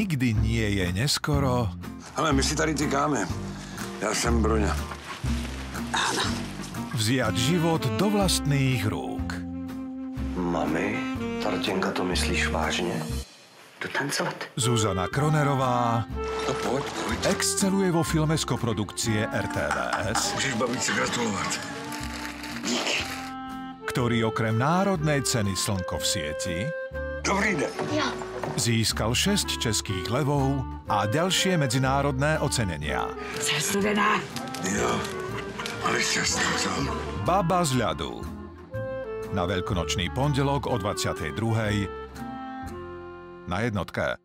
nikdy nie je neskoro Ale my si tady tykáme. Já jsem Broňa. vziať život do vlastných rúk. Mami, Tartěnka, to myslíš vážně? Jdu tancovat. Zuzana Kronerová No pojď, pojď. exceluje vo filme z koprodukcie RTVS, Můžeš babičce gratulovat. ktorý okrem Národnej ceny Slnko v sieti Dobrý den. získal 6 českých levov a ďalšie medzinárodné ocenenia. Jsem studená. Jo, ale šťastný jsem. Baba z ľadu. Na veľkonočný pondelok o 22. na jednotke.